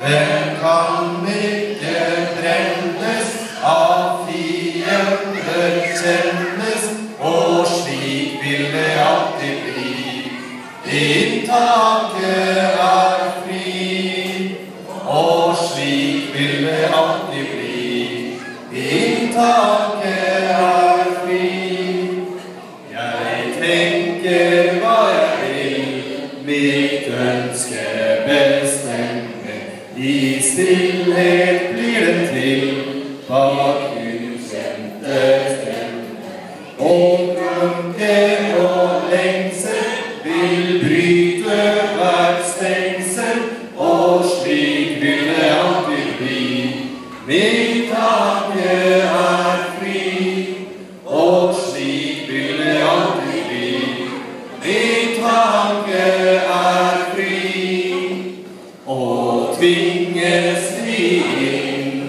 Den kan ikke brennes, av fiender kjennes, og slik vil det alltid bli. Inntaket er fri, og slik vil det alltid bli. Inntaket stillhet blir den til, bak ukjente stemmer. Og tanke og lengsel vil bryte hvert stengsel, og slik vil det alltid bli. Min tanke er fri, og slik vil det alltid bli. Min tanke er fri, og tvinges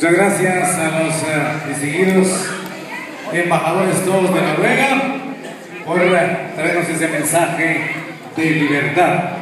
Muchas gracias a los eh, distinguidos embajadores todos de Noruega por eh, traernos ese mensaje de libertad.